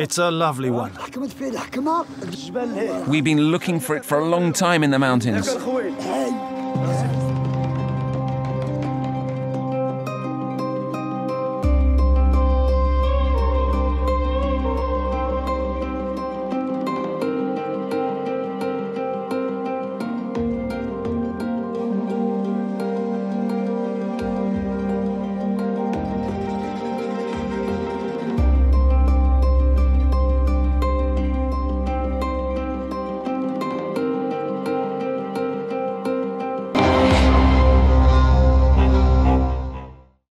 It's a lovely one. We've been looking for it for a long time in the mountains.